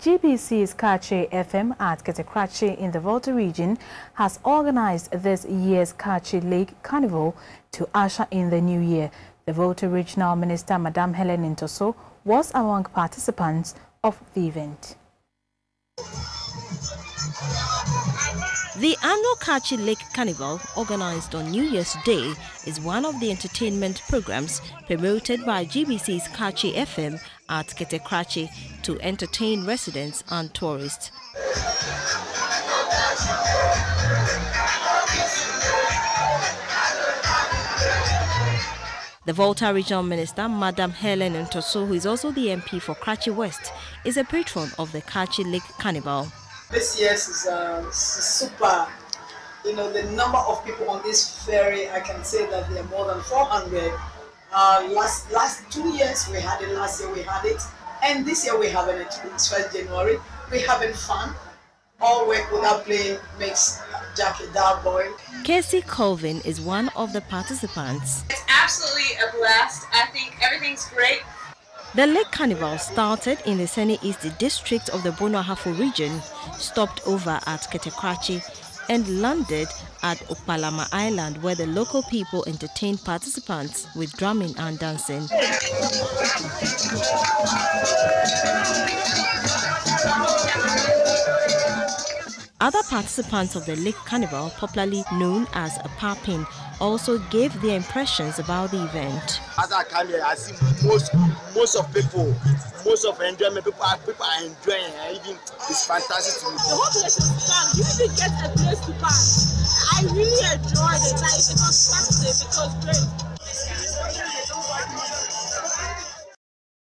GBC's Kaakye FM at Kete Krachi in the Volta region has organized this year's Kaakye Lake Carnival to usher in the new year. The Volta Regional Minister, Madame Helen Ntoso, was among participants of the event. The annual Kaakye Lake Carnival, organized on New Year's Day, is one of the entertainment programs promoted by GBC's Kaakye FM at Kete Krachi to entertain residents and tourists. The Volta Regional Minister, Madam Helen Ntoso, who is also the MP for Krachi West, is a patron of the Kaakye Lake Carnival. This year is uh, super. You know, the number of people on this ferry, I can say that there are more than 400. Uh, last last two years we had it, last year we had it, and this year we having it. It's 1st January. We're having fun. All work without play makes Jack a dull boy. Casey Colvin is one of the participants. It's absolutely a blast. I think everything's great. The Lake Carnival started in the Sene East district of the Bono Ahafo region, stopped over at Kete Krachi and landed at Opalama Island where the local people entertained participants with drumming and dancing. Other participants of the Lake Carnival, popularly known as a papin, also gave their impressions about the event. As I come here, I see most most of people, most of enjoyment. People are people are enjoying. Even it's fantastic to me. The whole place is fun. You even get a place to park. I really enjoyed it. Like it was fantastic. It was great.